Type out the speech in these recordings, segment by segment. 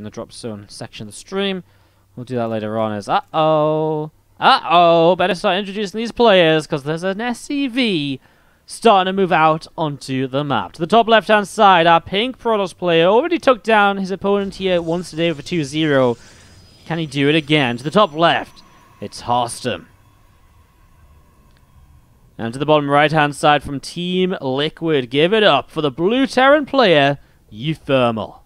in the drop zone section of the stream. We'll do that later on as, uh-oh, uh-oh, better start introducing these players because there's an SCV starting to move out onto the map. To the top left-hand side, our pink Protoss player already took down his opponent here once today with a 2-0. Can he do it again? To the top left, it's Harstem. And to the bottom right-hand side from Team Liquid, give it up for the blue Terran player, uThermal.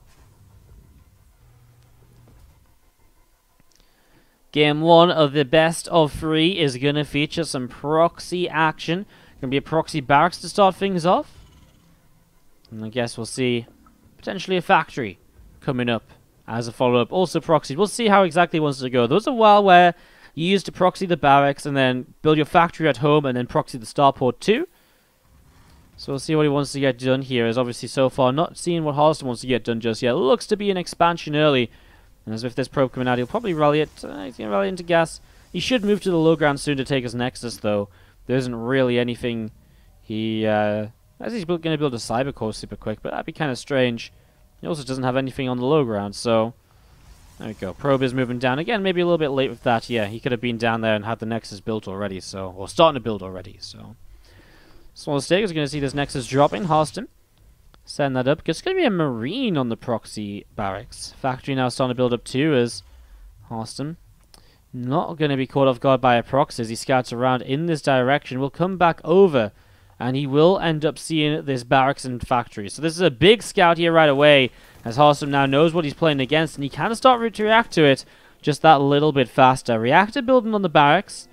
Game one of the best of three is going to feature some proxy action. Going to be a proxy barracks to start things off. And I guess we'll see potentially a factory coming up as a follow-up. Also proxy. We'll see how exactly he wants to go. There was a while where you used to proxy the barracks and then build your factory at home and then proxy the starport too. So we'll see what he wants to get done here. Is obviously so far not seeing what Hollister wants to get done just yet. Looks to be an expansion early. And as if this probe coming out, he'll probably rally it. Uh, he's going to rally into gas. He should move to the low ground soon to take his Nexus, though. There isn't really anything he... Uh, as he's going to build a cyber core super quick, but that'd be kind of strange. He also doesn't have anything on the low ground, so... There we go. Probe is moving down. Again, maybe a little bit late with that. Yeah, he could have been down there and had the Nexus built already, so... Or starting to build already, so... Small Stake is going to see this Nexus dropping. Harstem. Send that up. It's going to be a Marine on the proxy barracks. Factory now starting to build up too as Harstem. Not going to be caught off guard by a proxy as he scouts around in this direction. Will come back over and he will end up seeing this barracks and factory. So this is a big scout here right away as Harstem now knows what he's playing against and he can start to react to it just that little bit faster. Reactor building on the barracks.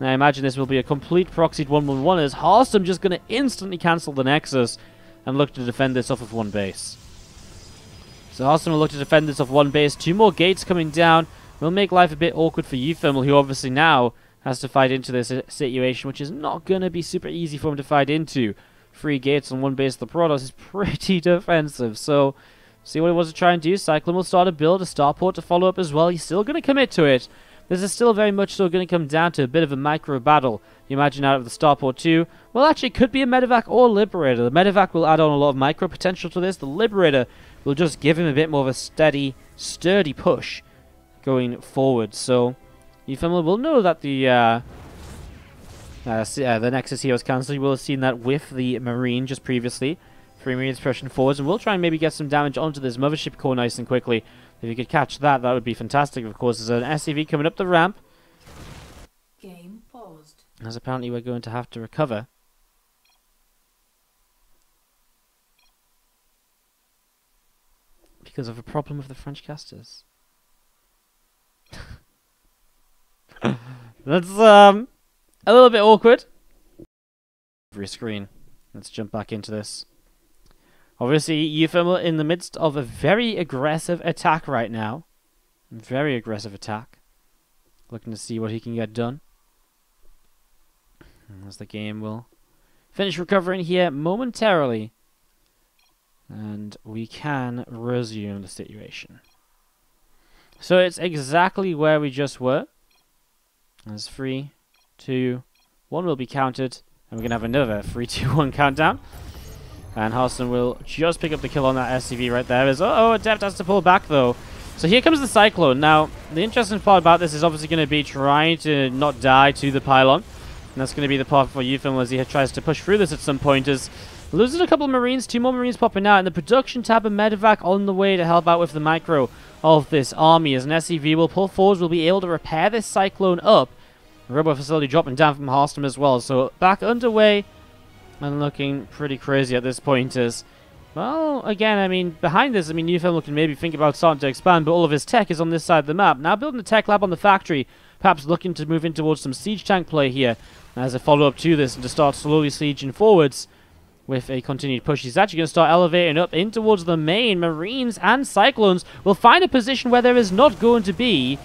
Now I imagine this will be a complete proxied 1-1-1 as Harstem just going to instantly cancel the Nexus and look to defend this off of one base. So Harstem will look to defend this off one base. Two more gates coming down will make life a bit awkward for uThermal, who obviously now has to fight into this situation, which is not going to be super easy for him to fight into. Three gates on one base of the Protoss is pretty defensive, so see what he wants to try and do. Cyclone will start to build a starport to follow up as well. He's still going to commit to it, this is still very much so going to come down to a bit of a micro battle. You imagine out of the Starport 2. Well, actually, could be a Medivac or Liberator. The Medivac will add on a lot of micro potential to this. The Liberator will just give him a bit more of a steady, sturdy push going forward. So, uThermal will know that the uh, uh, uh, the Nexus was cancelled. You will have seen that with the Marine just previously. Three Marines pushing forwards, and we'll try and maybe get some damage onto this Mothership core nice and quickly. If you could catch that, that would be fantastic. Of course, there's an SCV coming up the ramp. Game paused. As apparently we're going to have to recover. Because of a problem with the French casters. That's um a little bit awkward. Every screen. Let's jump back into this. Obviously, uThermal in the midst of a very aggressive attack right now. Very aggressive attack. Looking to see what he can get done. As the game will finish recovering here momentarily. And we can resume the situation. So it's exactly where we just were. As three, two, one will be counted. And we're going to have another three, two, one countdown. And Harstem will just pick up the kill on that SCV right there. Is, uh oh, Adept has to pull back, though. So here comes the Cyclone. Now, the interesting part about this is obviously going to be trying to not die to the pylon. And that's going to be the part for uThermal as he tries to push through this at some point. Is losing a couple of Marines, two more Marines popping out, and the production tab of Medivac on the way to help out with the micro of this army. As an SCV will pull forward, will be able to repair this Cyclone up. Robo facility dropping down from Harstem as well. So back underway and looking pretty crazy at this point is, well, again, I mean, behind this, I mean, uThermal can maybe think about starting to expand, but all of his tech is on this side of the map. Now building a tech lab on the factory, perhaps looking to move in towards some siege tank play here as a follow-up to this and to start slowly sieging forwards with a continued push. He's actually going to start elevating up in towards the main. Marines and Cyclones will find a position where there is not going to be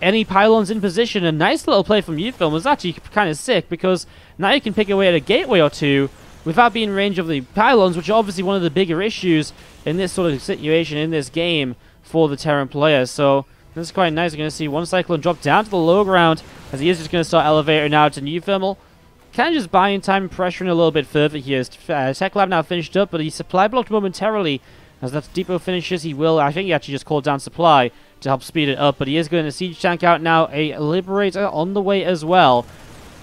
any pylons in position. A nice little play from uThermal was actually kind of sick because now you can pick away at a gateway or two without being in range of the pylons, which are obviously one of the bigger issues in this sort of situation in this game for the Terran player. So this is quite nice. We're going to see one Cyclone drop down to the low ground as he is just going to start elevating now to New Thermal. Kind of just buying time and pressuring a little bit further here. Uh, Tech Lab now finished up, but he supply blocked momentarily As that depot finishes, he will, I think he actually just called down supply to help speed it up, but he is going to siege tank out now. A Liberator on the way as well.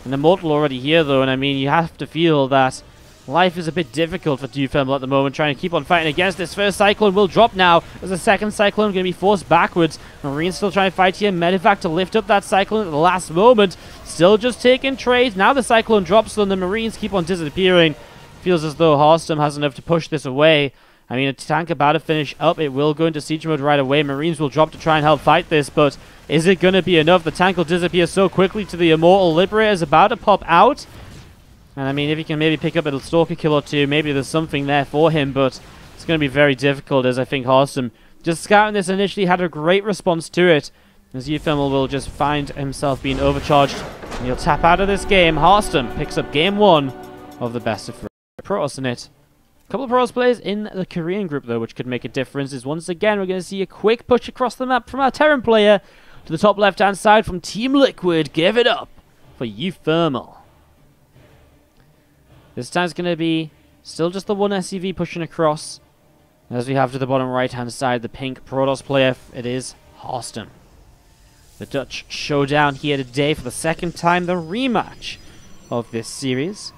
An Immortal already here, though, and I mean, you have to feel that life is a bit difficult for Dewthermal at the moment, trying to keep on fighting against this first Cyclone will drop now, as the second Cyclone going to be forced backwards. Marine's still trying to fight here, Medivac to lift up that Cyclone at the last moment, still just taking trades. Now the Cyclone drops, and the Marines keep on disappearing. Feels as though Harstem has enough to push this away. I mean, a tank about to finish up. It will go into siege mode right away. Marines will drop to try and help fight this, but is it going to be enough? The tank will disappear so quickly to the Immortal Liberator is about to pop out. And I mean, if he can maybe pick up a Stalker kill or two, maybe there's something there for him, but it's going to be very difficult as I think Harstem just scouting this initially had a great response to it. As uThermal will just find himself being overcharged. And he'll tap out of this game. Harstem picks up game one of the best of three. Protoss in it couple of Protoss players in the Korean group, though, which could make a difference, is once again we're going to see a quick push across the map from our Terran player to the top left-hand side from Team Liquid. Give it up for uThermal. This time going to be still just the one SCV pushing across. As we have to the bottom right-hand side, the pink Protoss player, it is Harstem. The Dutch showdown here today for the second time, the rematch of this series.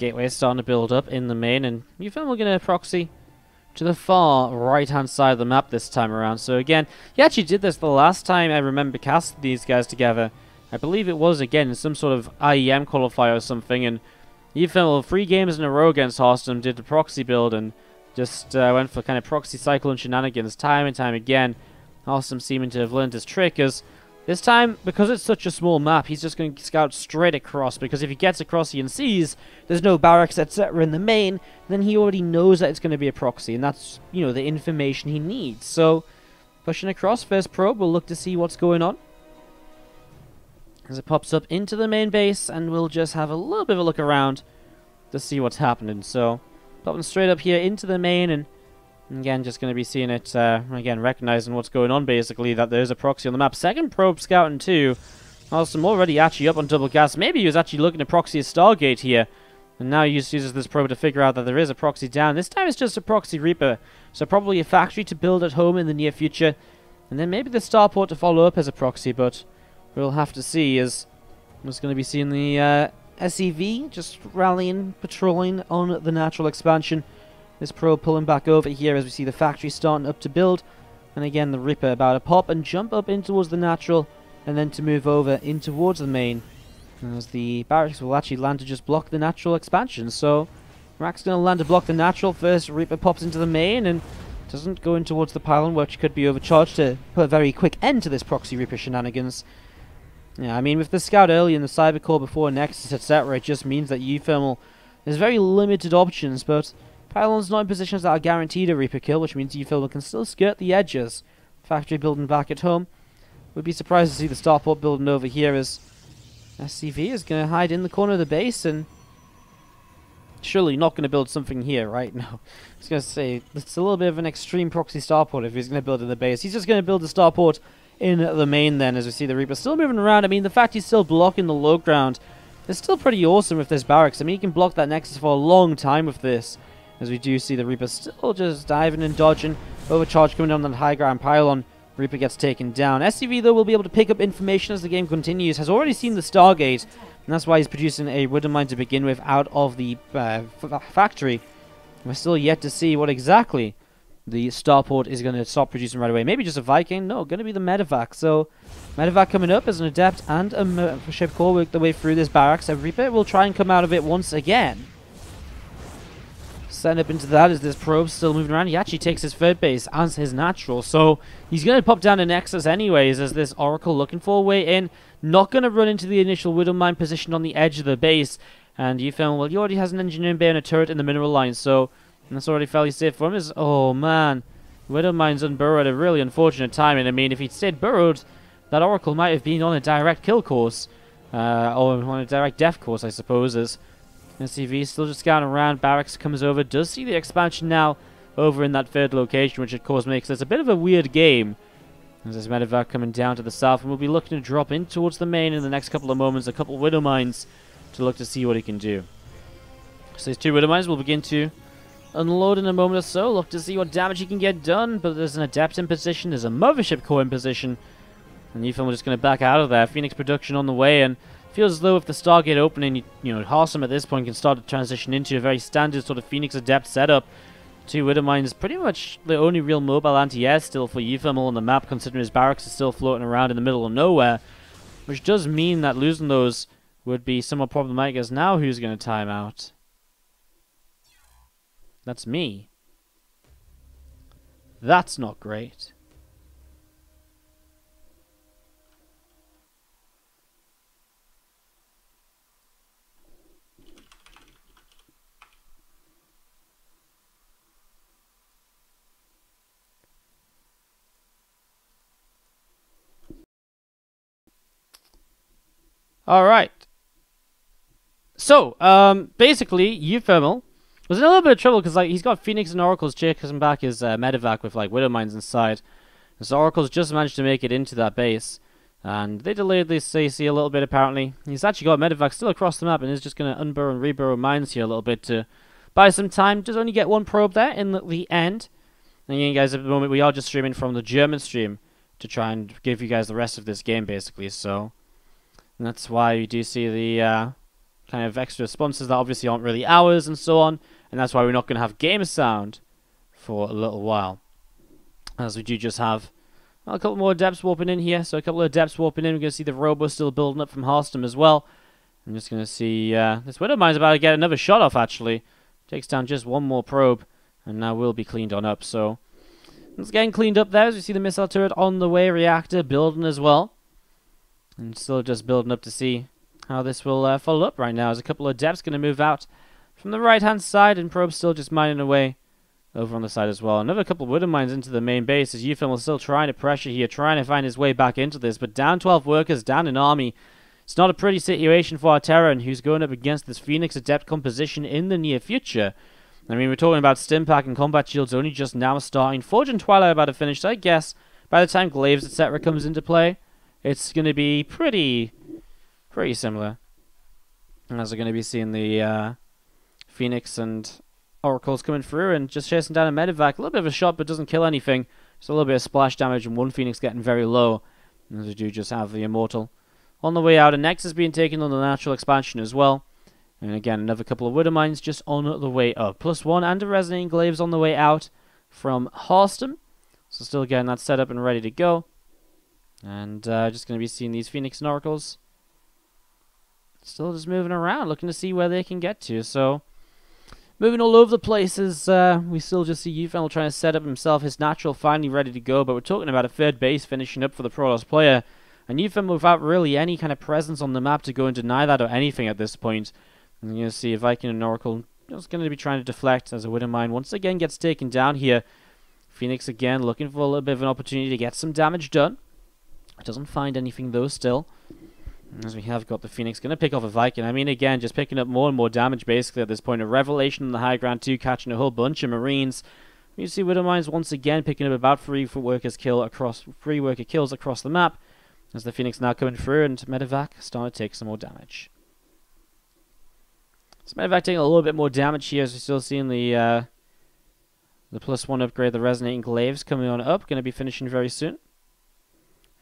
Gateway starting to build up in the main, and you found we're going to proxy to the far right-hand side of the map this time around. So again, he actually did this the last time I remember casting these guys together. I believe it was, again, in some sort of IEM qualifier or something, and you feel three games in a row against Harstem, did the proxy build, and just uh, went for kind of proxy cycle and shenanigans time and time again. Harstem seeming to have learned his trick, as this time, because it's such a small map, he's just going to scout straight across, because if he gets across and sees there's no barracks, etc. in the main, then he already knows that it's going to be a proxy, and that's, you know, the information he needs. So, pushing across, first probe, we'll look to see what's going on. As it pops up into the main base, and we'll just have a little bit of a look around to see what's happening. So, popping straight up here into the main, and Again, just going to be seeing it, uh, again, recognizing what's going on, basically, that there's a proxy on the map. Second probe scouting, too. Awesome, already actually up on double gas. Maybe he was actually looking to proxy a Stargate here. And now he just uses this probe to figure out that there is a proxy down. This time it's just a proxy Reaper. So probably a factory to build at home in the near future. And then maybe the starport to follow up as a proxy, but we'll have to see as I'm going to be seeing the uh, SCV just rallying, patrolling on the natural expansion. This probe pulling back over here as we see the factory starting up to build. And again, the Reaper about to pop and jump up in towards the natural and then to move over in towards the main. As the barracks will actually land to just block the natural expansion. So, Rack's going to land to block the natural. First, Reaper pops into the main and doesn't go in towards the pylon, which could be overcharged to put a very quick end to this proxy Reaper shenanigans. Yeah, I mean, with the Scout early and the Cyber Core before Nexus, etc., it just means that uThermal has very limited options, but Pylon's not in positions that are guaranteed a Reaper kill, which means Euphoba can still skirt the edges. Factory building back at home. Would be surprised to see the starport building over here as SCV is going to hide in the corner of the base and surely not going to build something here, right? No. I was going to say, it's a little bit of an extreme proxy starport if he's going to build in the base. He's just going to build the starport in the main then, as we see the Reaper still moving around. I mean, the fact he's still blocking the low ground is still pretty awesome with this barracks. I mean, he can block that Nexus for a long time with this. As we do see the Reaper still just diving and dodging. Overcharge coming down on the high ground pylon. Reaper gets taken down. SCV, though, will be able to pick up information as the game continues. Has already seen the Stargate, and that's why he's producing a Widow Mine to begin with out of the uh, factory. We're still yet to see what exactly the starport is going to stop producing right away. Maybe just a Viking? No, going to be the Medivac. So, Medivac coming up as an Adept and a ship core work the way through this barracks. So Reaper will try and come out of it once again. Setting up into that is this probe still moving around. He actually takes his third base as his natural. So he's going to pop down to Nexus anyways as this Oracle looking for a way in. Not going to run into the initial Widow Mine position on the edge of the base. And you found, well, he already has an engineering bay and a turret in the mineral line. So that's already fairly safe for him. Is Oh, man. Widow Mine's unburrowed at a really unfortunate time. And I mean, if he'd stayed burrowed, that Oracle might have been on a direct kill course. Uh, or on a direct death course, I suppose. Is SCV still just scouting around. Barracks comes over. Does see the expansion now over in that third location, which of course makes this a bit of a weird game. As this Medivac coming down to the south, and we'll be looking to drop in towards the main in the next couple of moments. A couple Widow Mines to look to see what he can do. So these two Widow Mines will begin to unload in a moment or so. Look to see what damage he can get done. But there's an Adept in position. There's a Mothership Core in position. And Yufim are just going to back out of there. Phoenix production on the way. And feels as though if the Stargate opening, you know, Harstem at this point can start to transition into a very standard sort of Phoenix Adept setup. Two Widowmine is pretty much the only real mobile anti-air still for uThermal on the map, considering his barracks is still floating around in the middle of nowhere. Which does mean that losing those would be somewhat problematic, as now who's going to time out? That's me. That's not great. All right. So, um, basically, uThermal was in a little bit of trouble because like he's got Phoenix and Oracles chasing back his uh, Medivac with like Widow Mines inside. And so Oracles just managed to make it into that base, and they delayed this CC a little bit apparently. He's actually got Medivac still across the map and is just going to unburrow and reburrow mines here a little bit to buy some time. Just only get one probe there in the, the end. And again, guys, at the moment we are just streaming from the German stream to try and give you guys the rest of this game basically. So. And that's why you do see the uh, kind of extra sponsors that obviously aren't really ours and so on. And that's why we're not going to have game sound for a little while. As we do just have well, a couple more depths warping in here. So a couple of depths warping in. We're going to see the Robo still building up from Harstem as well. I'm just going to see uh, this Widow Mine's about to get another shot off actually. Takes down just one more probe. And now will be cleaned on up. So it's getting cleaned up there as we see the missile turret on the way. Reactor building as well. And still just building up to see how this will uh, follow up right now. There's a couple of depths going to move out from the right-hand side, and Probe still just mining away over on the side as well. Another couple of Widow Mines into the main base as Euphem is still trying to pressure here, trying to find his way back into this, but down 12 workers, down an army. It's not a pretty situation for our Terran, who's going up against this Phoenix Adept composition in the near future. I mean, we're talking about Stimpak and Combat Shields only just now starting. Forge and Twilight about to finish, so I guess by the time Glaives, etc. comes into play, it's going to be pretty, pretty similar. As we're going to be seeing the uh, Phoenix and Oracles coming through and just chasing down a Medivac. A little bit of a shot, but doesn't kill anything. Just a little bit of splash damage, and one Phoenix getting very low. As we do just have the Immortal on the way out. And Nexus being taken on the natural expansion as well. And again, another couple of Widow Mines just on the way up. Plus one and a Resonating Glaives on the way out from Harstem. So still getting that set up and ready to go. And uh, just going to be seeing these Phoenix and Oracles still just moving around, looking to see where they can get to. So, moving all over the place as uh, we still just see Ufenel trying to set up himself his natural finally ready to go. But we're talking about a third base finishing up for the Protoss player. And Ufenel without really any kind of presence on the map to go and deny that or anything at this point. And you're going to see a Viking and Oracle just going to be trying to deflect as a Widow Mine once again gets taken down here. Phoenix again looking for a little bit of an opportunity to get some damage done. Doesn't find anything though still. As we have got the Phoenix going to pick off a Viking. I mean, again, just picking up more and more damage basically at this point. A Revelation in the high ground too, catching a whole bunch of Marines. You see Widow Mines once again picking up about three workers kill across three worker kills across the map. As the Phoenix now coming through and Medivac starting to take some more damage. So Medivac taking a little bit more damage here as we're still seeing the uh, the plus one upgrade, the Resonating Glaives coming on up. Going to be finishing very soon.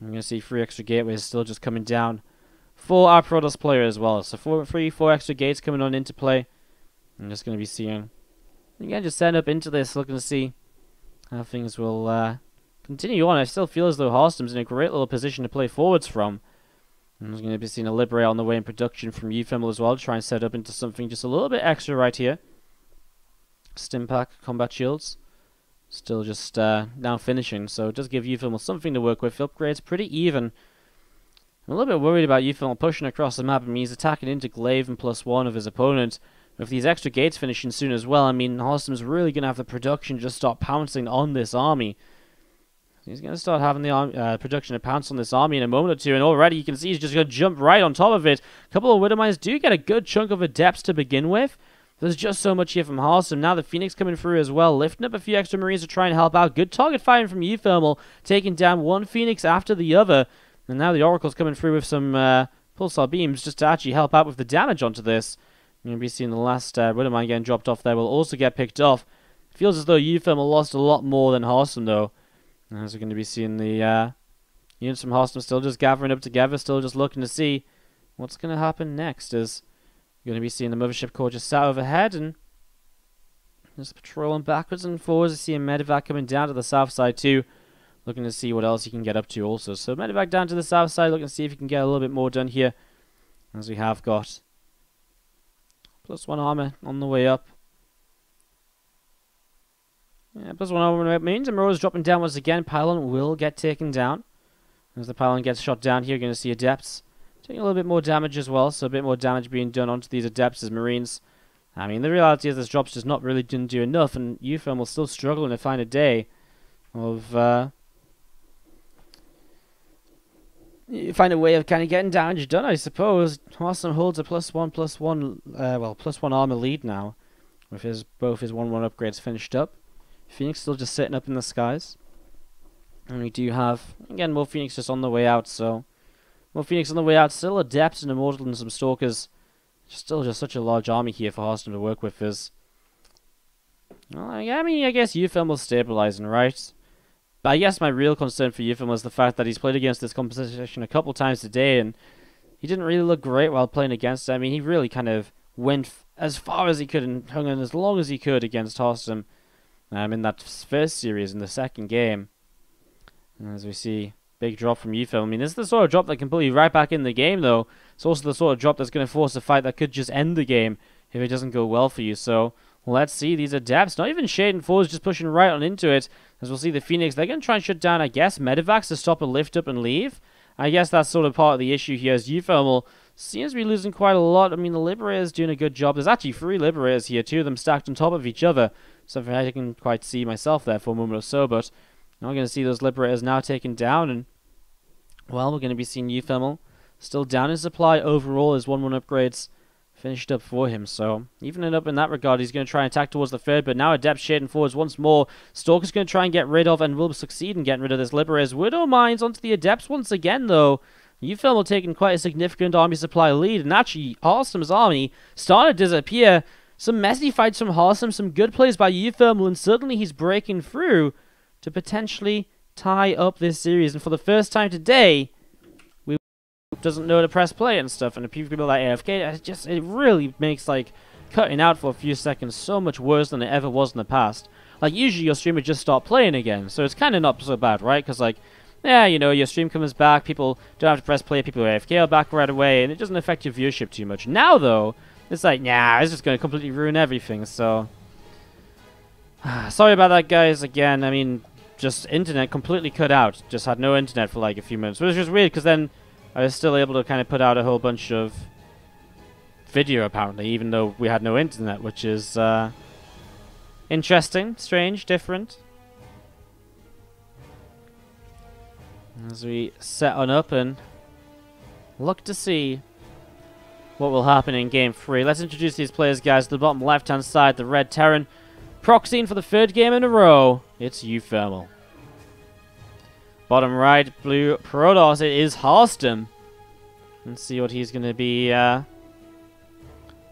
I'm going to see three extra gateways still just coming down for our player as well. So four, three, four extra gates coming on into play. I'm just going to be seeing. Again, just set up into this, looking to see how things will uh, continue on. I still feel as though Harstem's in a great little position to play forwards from. I'm just going to be seeing a Liberate on the way in production from uThermal as well to try and set up into something just a little bit extra right here. Stimpak, Combat Shields. Still just uh, now finishing, so it does give uThermal something to work with. The Upgrades pretty even. I'm a little bit worried about uThermal pushing across the map. I mean, he's attacking into Glaive and plus one of his opponent. With these extra gates finishing soon as well, I mean, Harstem's really going to have the production just start pouncing on this army. He's going to start having the uh, production to pounce on this army in a moment or two, and already you can see he's just going to jump right on top of it. A couple of Widow Mines do get a good chunk of adepts to begin with, there's just so much here from Harstem. Now the Phoenix coming through as well, lifting up a few extra Marines to try and help out. Good target firing from uThermal, taking down one Phoenix after the other. And now the Oracle's coming through with some uh, pulsar beams just to actually help out with the damage onto this. To be seeing the last uh, Widowmine getting dropped off there will also get picked off Feels as though uThermal lost a lot more than Harstem, though. As we're going to be seeing the uh, units from Harstem still just gathering up together, still just looking to see what's going to happen next. As you're going to be seeing the Mothership Core just sat overhead and just patrolling backwards and forwards. I see a Medivac coming down to the south side, too. Looking to see what else he can get up to also. So Medivac down to the south side, looking to see if he can get a little bit more done here. As we have got plus one armor on the way up. Yeah, plus one armor means Amuro is dropping down once again. Pylon will get taken down. As the pylon gets shot down here, you're going to see Adepts taking a little bit more damage as well. So a bit more damage being done onto these Adepts as Marines. I mean, the reality is this drop's just not really didn't do enough, and uThermal will still struggling to find a day of uh, find a way of kind of getting damage done, I suppose. Harstem holds a plus one, plus one, uh, well, plus one armor lead now, with his both his one one upgrades finished up. Phoenix still just sitting up in the skies, and we do have again more Phoenix just on the way out. So more Phoenix on the way out. Still Adepts and Immortal and some Stalkers. Still just such a large army here for Harstem to work with. Is well, I mean, I guess uThermal was stabilizing, right? But I guess my real concern for Yufim was the fact that he's played against this composition a couple times today, and he didn't really look great while playing against it. I mean, he really kind of went as far as he could and hung on as long as he could against Harstem um, in that first series, in the second game. And as we see, big drop from Yufim. I mean, this is the sort of drop that can pull you right back in the game, though. It's also the sort of drop that's going to force a fight that could just end the game if it doesn't go well for you. So, let's see. These adepts, not even Shade and Force, just pushing right on into it. As we'll see the Phoenix, they're going to try and shut down, I guess, Medivacs to stop a lift up and leave. I guess that's sort of part of the issue here, as uThermal seems to be losing quite a lot. I mean, the Liberator's doing a good job. There's actually three Liberators here, two of them stacked on top of each other. Something I can quite see myself there for a moment or so, but now we're going to see those Liberators now taken down, and, well, we're going to be seeing uThermal still down in supply overall as 1-1 upgrades finished up for him. So even up in that regard, he's going to try and attack towards the third, but now Adept shading forwards once more. Stalker's going to try and get rid of and will succeed in getting rid of this Liberator's Widow Mines onto the Adepts once again, though. uThermal taking quite a significant army supply lead, and actually Harstem's army started to disappear. Some messy fights from Harstem, some good plays by uThermal, and certainly he's breaking through to potentially tie up this series. And for the first time today, we doesn't know to press play and stuff, and the people like AFK, it just it really makes like cutting out for a few seconds so much worse than it ever was in the past. Like usually your stream would just start playing again, so it's kind of not so bad, right? Because like, yeah, you know, your stream comes back, people don't have to press play, people AFK are back right away, and it doesn't affect your viewership too much. Now though, it's like, nah, it's just going to completely ruin everything. So, sorry about that, guys. Again, I mean, just internet completely cut out. Just had no internet for like a few minutes, which was weird because then I was still able to kind of put out a whole bunch of video, apparently, even though we had no internet, which is uh, interesting, strange, different. As we set on up and look to see what will happen in Game 3. Let's introduce these players, guys. To the bottom left-hand side, the Red Terran. Proxying for the third game in a row, it's uThermal. Bottom right, blue Protoss, it is Harstem. Let's see what he's going to be uh,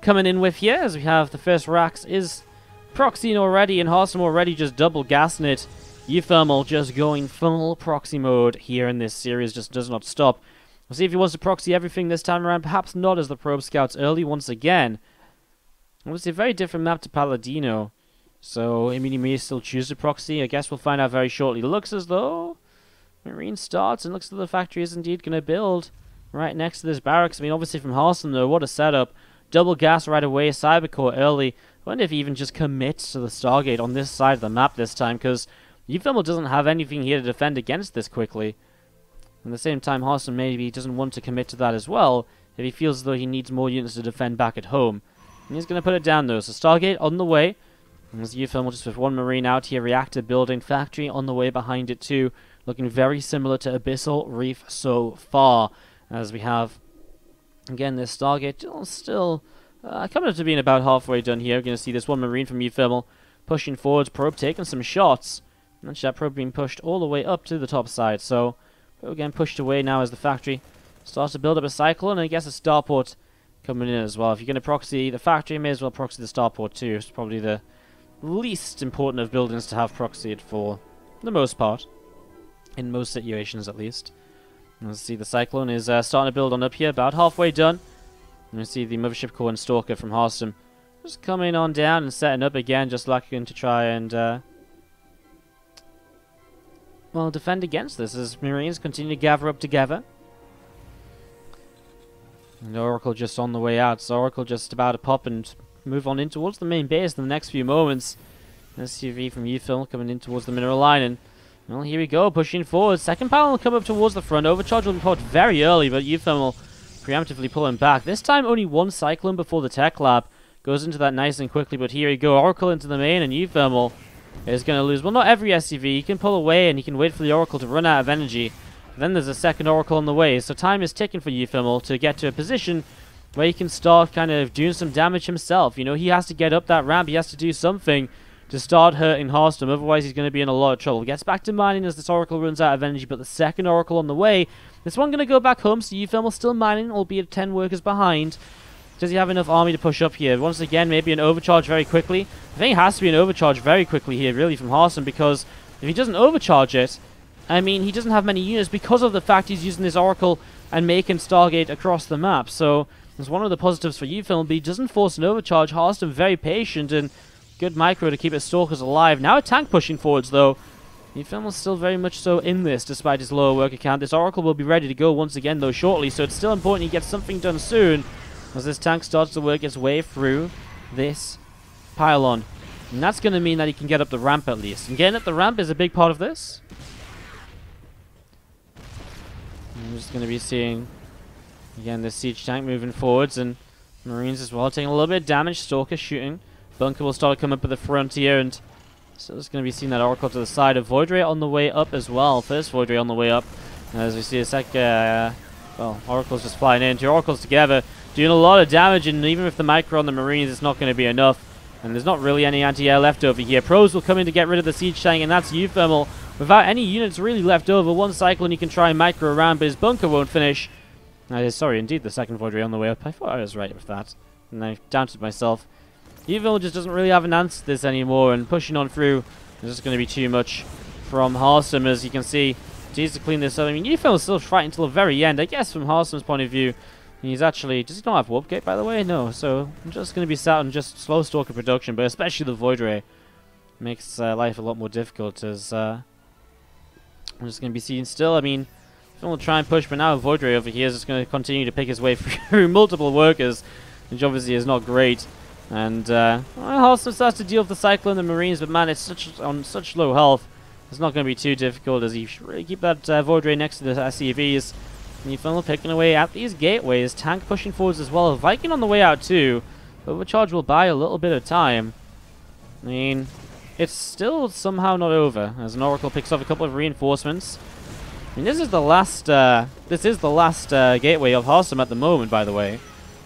coming in with here, as we have the first racks is proxying already, and Harstem already just double gassing it. uThermal just going full proxy mode here in this series, just does not stop. We'll see if he wants to proxy everything this time around, perhaps not as the probe scouts early once again. Obviously a very different map to Paladino, so I mean he may still choose to proxy, I guess we'll find out very shortly. Looks as though Marine starts and looks like the factory is indeed going to build right next to this barracks. I mean, obviously from Harstem, though, what a setup. Double gas right away, Cybercore early. I wonder if he even just commits to the Stargate on this side of the map this time, because uThermal doesn't have anything here to defend against this quickly. At the same time, Harstem maybe doesn't want to commit to that as well, if he feels as though he needs more units to defend back at home. And he's going to put it down, though. So Stargate on the way. As uThermal just with one Marine out here, reactor building, factory on the way behind it too looking very similar to Abyssal Reef so far, as we have, again, this Stargate still uh, coming up to being about halfway done here. We're going to see this one Marine from uThermal pushing forwards, probe taking some shots, and that probe being pushed all the way up to the top side, so again pushed away now as the factory starts to build up a cycle, and I guess a starport coming in as well. If you're going to proxy the factory, may as well proxy the starport too. It's probably the least important of buildings to have proxied for the most part. In most situations, at least. Let's see, the Cyclone is uh, starting to build on up here, about halfway done. And we see the Mothership Core and Stalker from Harstem just coming on down and setting up again, just looking to try and, uh, well, defend against this as Marines continue to gather up together. And Oracle just on the way out, so Oracle just about to pop and move on in towards the main base in the next few moments. SUV from UFIL coming in towards the mineral line, and well, here we go, pushing forward. Second panel will come up towards the front. Overcharge will be popped very early, but UFIL will preemptively pull him back. This time, only one Cyclone before the Tech Lab goes into that nice and quickly, but here we go. Oracle into the main, and UThermal is going to lose. Well, not every SCV. He can pull away, and he can wait for the Oracle to run out of energy. Then there's a second Oracle on the way, so time is ticking for UThermal to get to a position where he can start kind of doing some damage himself. You know, he has to get up that ramp. He has to do something to start hurting Harstem, otherwise he's going to be in a lot of trouble. Gets back to mining as this Oracle runs out of energy, but the second Oracle on the way. This one going to go back home, so UThermal still mining, albeit 10 workers behind. Does he have enough army to push up here? Once again, maybe an overcharge very quickly. I think it has to be an overcharge very quickly here, really, from Harstem, because if he doesn't overcharge it, I mean, he doesn't have many units because of the fact he's using this Oracle and making Stargate across the map. So, it's one of the positives for UFIL, but he doesn't force an overcharge. Harstem very patient and good micro to keep his Stalkers alive. Now a tank pushing forwards, though. UFIL is still very much so in this, despite his lower worker count. This Oracle will be ready to go once again, though, shortly, so it's still important he gets something done soon as this tank starts to work its way through this pylon. And that's going to mean that he can get up the ramp at least. And getting up the ramp is a big part of this. I'm just going to be seeing, again, the siege tank moving forwards and Marines as well taking a little bit of damage. Stalker shooting. Bunker will start to come up at the frontier and so it's going to be seeing that Oracle to the side of Void Ray on the way up as well. First Void Ray on the way up. As we see a sec, uh, well, Oracle's just flying in. Two Oracles together doing a lot of damage, and even with the micro on the Marines, it's not going to be enough. And there's not really any anti-air left over here. Pros will come in to get rid of the Siege Tank, and that's uThermal. Without any units really left over, one cycle and you can try and micro around, but his bunker won't finish. Uh, sorry, indeed, the second Ray on the way up. I thought I was right with that, and I doubted myself. uThermal just doesn't really have an answer to this anymore, and pushing on through is just going to be too much from Harstem, as you can see. Needs to clean this up. I mean, Evil is still fighting until the very end. I guess from Harstem's point of view, He's actually... Does he not have Warp Gate, by the way? No. So I'm just going to be sat on just slow Stalker production, but especially the Void Ray makes uh, life a lot more difficult as... Uh, I'm just going to be seeing still. I mean, Going to try and push, but now Void Ray over here is just going to continue to pick his way through multiple workers, which obviously is not great. And uh, well, starts to deal with the Cyclone and the Marines, but man, it's such on such low health. It's not going to be too difficult as you really keep that uh, Void next to the SCVs. Newfoundland picking away at these gateways. Tank pushing forwards as well. Viking on the way out too. But Overcharge will buy a little bit of time. I mean, it's still somehow not over as an Oracle picks off a couple of reinforcements. I mean, this is the last. Uh, this is the last uh, gateway of Harstem at the moment, by the way.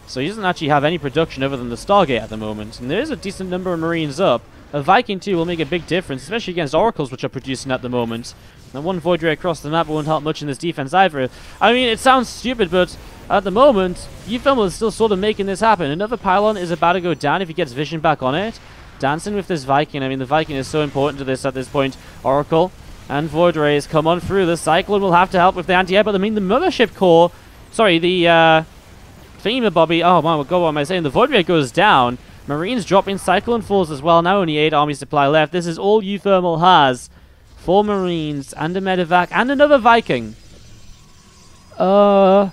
So he doesn't actually have any production other than the Stargate at the moment, and there is a decent number of Marines up. A Viking too will make a big difference, especially against Oracles, which are producing at the moment. And one Void Ray across the map won't help much in this defense either. I mean, it sounds stupid, but at the moment, UFM is still sort of making this happen. Another pylon is about to go down if he gets vision back on it. Dancing with this Viking. I mean, the Viking is so important to this at this point. Oracle and Void Rays come on through. The Cyclone will have to help with the anti-air, but I mean, the Mothership Core... Sorry, the, uh... Bobby... Oh, my God, what am I saying? The Void Ray goes down. Marines dropping Cyclone falls as well. Now only 8 army supply left. This is all uThermal has. Four Marines, and a Medivac, and another Viking. Uh...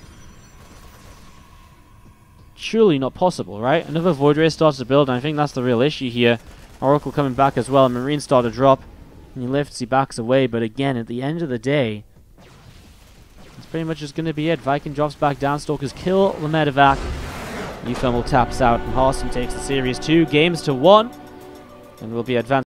Surely not possible, right? Another Void Ray starts to build, and I think that's the real issue here. Oracle coming back as well, Marines start to drop. And he lifts, he backs away, but again, at the end of the day, it's pretty much just going to be it. Viking drops back down, Stalkers kill the Medivac. uThermal taps out, and Harstem takes the series two games to one, and will be advanced.